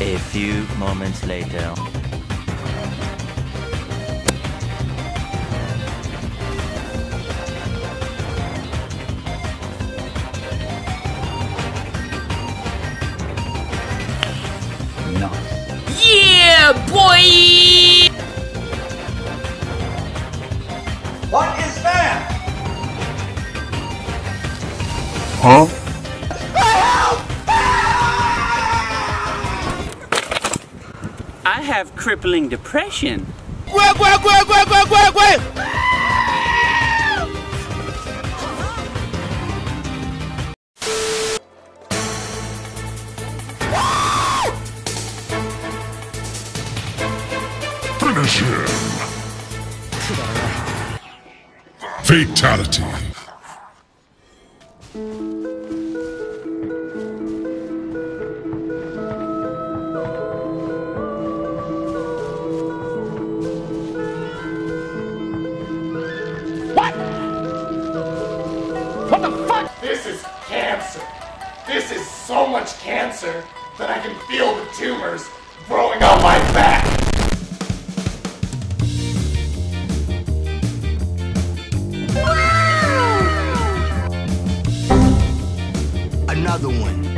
A few moments later. Yeah, boy! What is that? I have crippling depression. Finish him. Fatality. Cancer. This is so much cancer that I can feel the tumors growing on my back. Another one.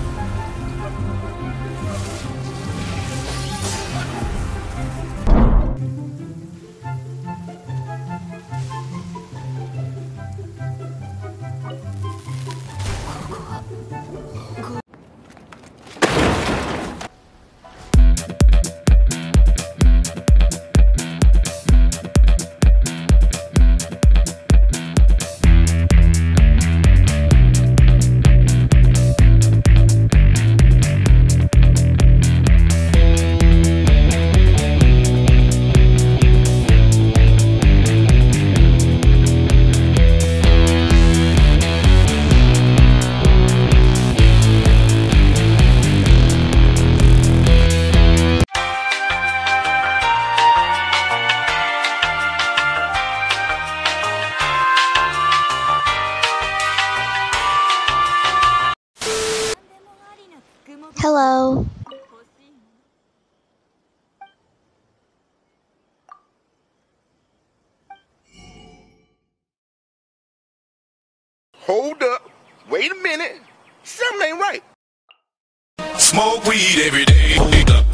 Hello. Hold up. Wait a minute. Something ain't right. Smoke weed every day. Smoke